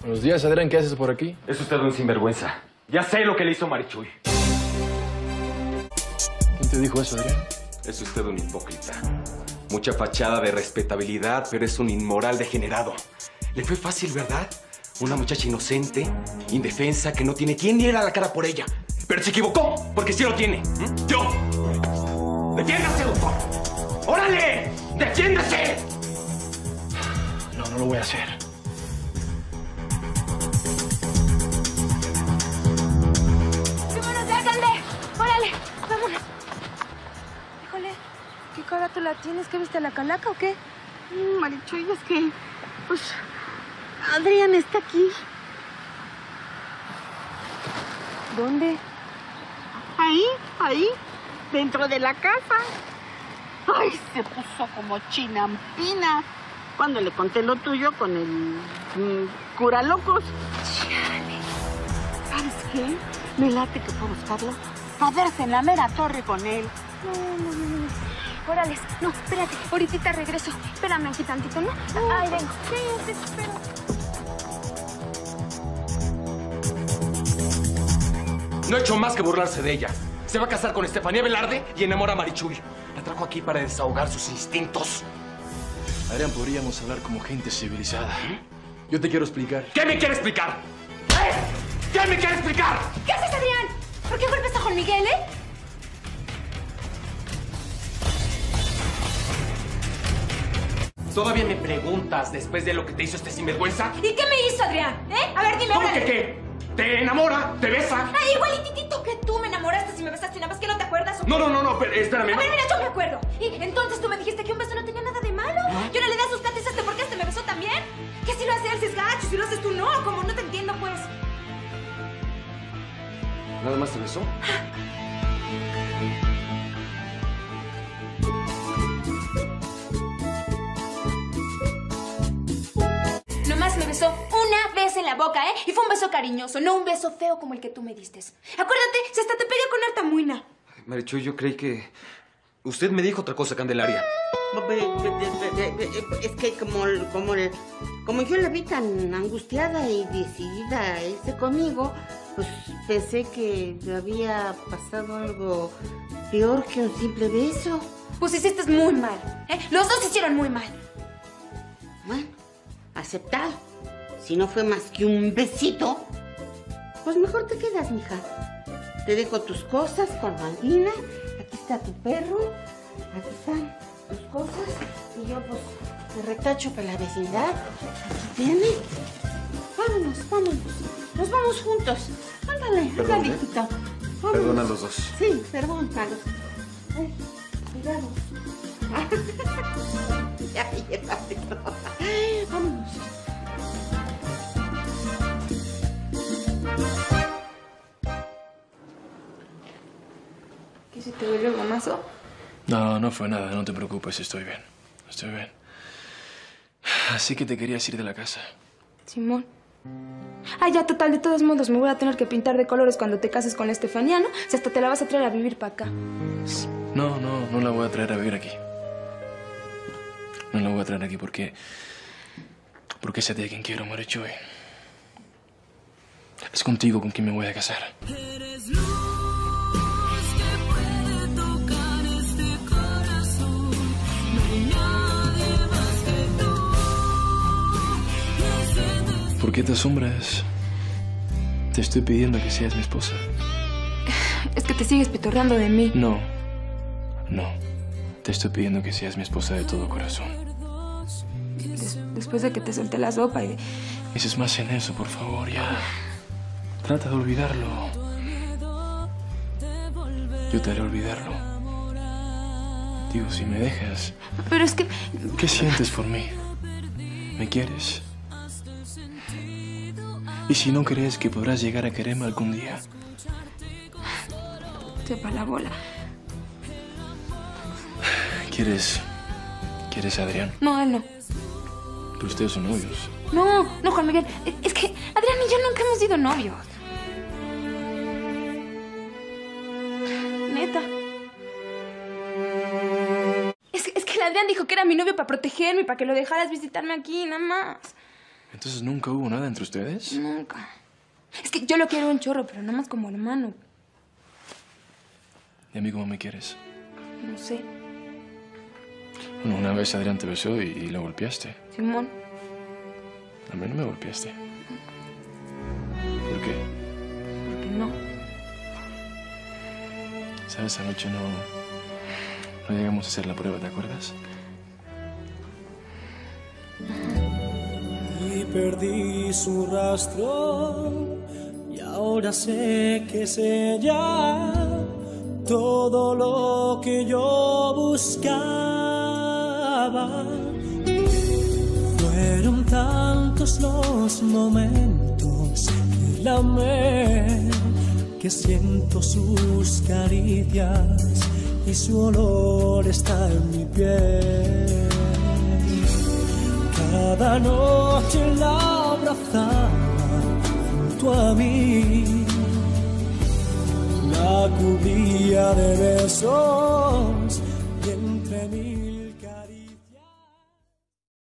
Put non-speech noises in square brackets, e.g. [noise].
Buenos días, Adrián, ¿qué haces por aquí? Es usted un sinvergüenza. Ya sé lo que le hizo Marichuy. ¿Quién te dijo eso, Adrián? Es usted un hipócrita. Mucha fachada de respetabilidad, pero es un inmoral degenerado. Le fue fácil, ¿verdad? Una muchacha inocente, indefensa, que no tiene quien diera la cara por ella. Pero se equivocó, porque sí lo tiene. ¿Mm? ¡Yo! ¡Defiéndase, doctor! ¡Órale! ¡Defiéndase! No, no lo voy a hacer. ¿Qué cara tú la tienes? ¿Qué viste la calaca o qué? Mm, Marichuy, es que, pues, Adrián está aquí. ¿Dónde? Ahí, ahí, dentro de la casa. Ay, se puso como chinampina. Cuando le conté lo tuyo con el mm, cura locos. ¿Sabes qué? Me late que fue a buscarlo. A verse en la mera torre con él. No, no, no, no. Órale, no, espérate, ahorita regreso. Espérame aquí tantito, ¿no? Ay, vengo. Sí, espero. No ha hecho más que burlarse de ella. Se va a casar con Estefanía Velarde y enamora a Marichuy. La trajo aquí para desahogar sus instintos. Adrián, podríamos hablar como gente civilizada. Yo te quiero explicar. ¿Qué me quiere explicar? ¿Eh? ¿Qué me quiere explicar? ¿Qué haces, Adrián? ¿Por qué golpes a Juan Miguel, eh? ¿Todavía me preguntas después de lo que te hizo este sinvergüenza? ¿Y qué me hizo, Adrián? ¿Eh? A ver, dime, ¿Cómo que qué? ¿Te enamora? ¿Te besa? Ay, igualititito que tú me enamoraste si me besaste, nada más que no te acuerdas. ¿o No, qué? no, no, no, pero espérame. A no. ver, mira, yo me acuerdo. Y entonces tú me dijiste que un beso no tenía nada de malo. Y ahora le das sus cates a este porque este me besó también. Que si lo hace él si es gacho, si lo haces tú no. Como no te entiendo, pues. ¿Nada más te besó? Besó una vez en la boca, ¿eh? Y fue un beso cariñoso, no un beso feo como el que tú me diste. Acuérdate, si hasta te pegué con harta muina. Marichuy, yo creí que... Usted me dijo otra cosa, Candelaria. Es que como, como, como yo la vi tan angustiada y decidida a irse conmigo, pues pensé que le había pasado algo peor que un simple beso. Pues hiciste muy mal, ¿eh? Los dos hicieron muy mal. Bueno, aceptado. Si no fue más que un besito, pues mejor te quedas, mija. Te dejo tus cosas con Malvina. Aquí está tu perro. Aquí están tus cosas. Y yo, pues, te retacho para la vecindad. Aquí tiene. Vámonos, vámonos. Nos vamos juntos. Ándale, Perdón, ándale, ¿eh? hijita. Perdona a los dos. Sí, perdón, Carlos. Ay, cuidado. [laughs] ya, llévatelo. ¿Qué se te vuelve gomazo? No, no fue nada, no te preocupes, estoy bien. Estoy bien. Así que te querías ir de la casa. Simón. Ah, ya, total, de todos modos, me voy a tener que pintar de colores cuando te cases con la Estefanía, ¿no? Si hasta te la vas a traer a vivir para acá. No, no, no la voy a traer a vivir aquí. No la voy a traer aquí porque... Porque es a ti a quien quiero, Marichuy. Es contigo con quien me voy a casar. ¿Por qué te asombras? Te estoy pidiendo que seas mi esposa. [laughs] Es que te sigues pitorreando de mí. No, no. Te estoy pidiendo que seas mi esposa de todo corazón. Des- después de que te solté la sopa y... Dices más en eso, por favor, ya. Trata de olvidarlo. Yo te haré olvidarlo. Digo, si me dejas, Pero es que... ¿qué sientes por mí? ¿Me quieres? ¿Y si no crees que podrás llegar a quererme algún día? Sepa la bola. ¿Quieres... ¿Quieres a Adrián? No, él no. Pero ustedes son novios. No, no, Juan Miguel. Es- Es que Adrián y yo nunca hemos sido novios. Neta. Es, es que el Adrián dijo que era mi novio para protegerme, para que lo dejaras visitarme aquí, nada más. Entonces nunca hubo nada entre ustedes. Nunca. Es que yo lo quiero un chorro, pero nada más como hermano. ¿Y a mí cómo me quieres? No sé. Bueno, una vez Adrián te besó y, y lo golpeaste. Simón. A mí no me golpeaste. ¿Por qué? Porque no. ¿Sabes? Anoche no. No llegamos a hacer la prueba, ¿te acuerdas? Perdí su rastro y ahora sé que es ella todo lo que yo buscaba. Fueron tantos los momentos que la que siento sus caricias y su olor está en mi piel. Cada noche la abrazaba junto a mí, la cubría de besos y entre mí